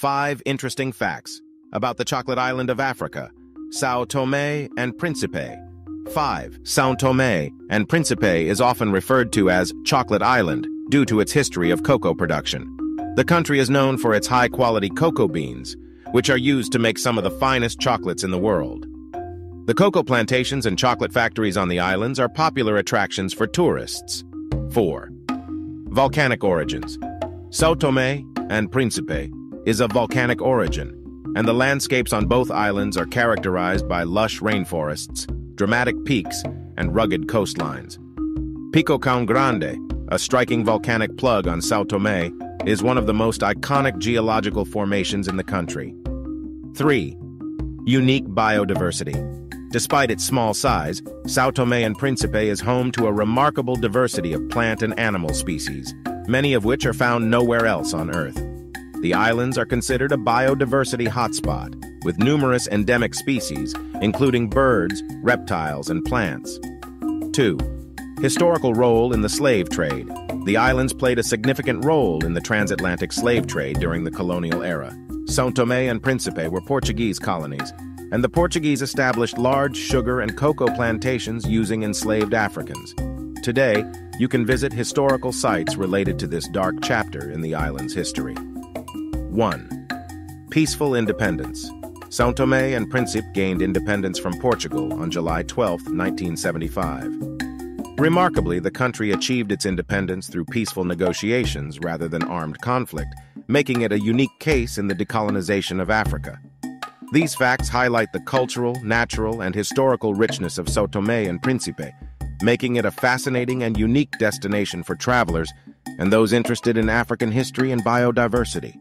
Five interesting facts about the chocolate island of Africa, Sao Tome and Principe. 5. Sao Tome and Principe is often referred to as Chocolate Island due to its history of cocoa production. The country is known for its high-quality cocoa beans, which are used to make some of the finest chocolates in the world. The cocoa plantations and chocolate factories on the islands are popular attractions for tourists. 4. Volcanic origins. Sao Tome and Principe is of volcanic origin, and the landscapes on both islands are characterized by lush rainforests, dramatic peaks, and rugged coastlines. Pico Cão Grande, a striking volcanic plug on Sao Tome, is one of the most iconic geological formations in the country. 3. Unique biodiversity. Despite its small size, Sao Tome and Principe is home to a remarkable diversity of plant and animal species, many of which are found nowhere else on Earth. The islands are considered a biodiversity hotspot, with numerous endemic species, including birds, reptiles, and plants. 2. Historical role in the slave trade. The islands played a significant role in the transatlantic slave trade during the colonial era. São Tomé and Príncipe were Portuguese colonies, and the Portuguese established large sugar and cocoa plantations using enslaved Africans. Today, you can visit historical sites related to this dark chapter in the island's history. 1. Peaceful independence. São Tomé and Príncipe gained independence from Portugal on July 12, 1975. Remarkably, the country achieved its independence through peaceful negotiations rather than armed conflict, making it a unique case in the decolonization of Africa. These facts highlight the cultural, natural, and historical richness of São Tomé and Príncipe, making it a fascinating and unique destination for travelers and those interested in African history and biodiversity.